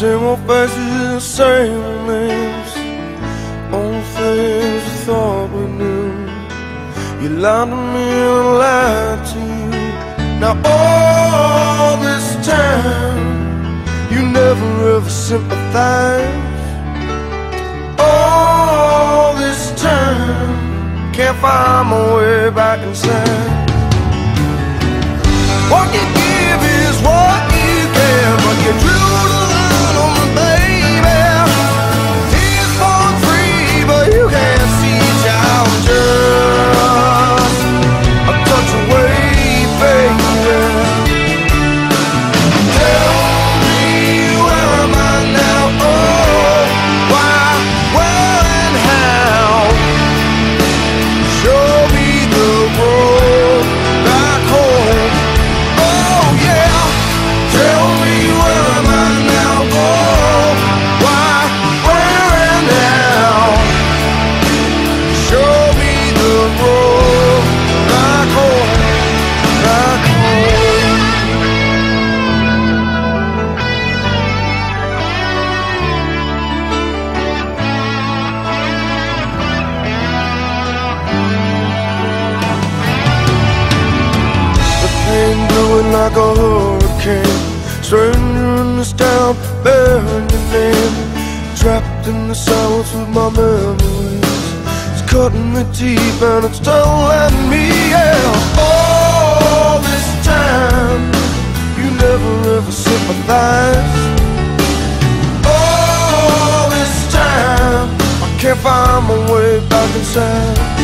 Same old faces, same old names Only things we thought we knew You lied to me and I lied to you. Now all this time You never ever sympathized All this time Can't find my way back inside. What did you blowing like a hurricane Stranger in this town, bearing your name Trapped in the silence with my memories It's cutting me deep and it's still letting me out All this time You never ever sympathized All this time I can't find my way back inside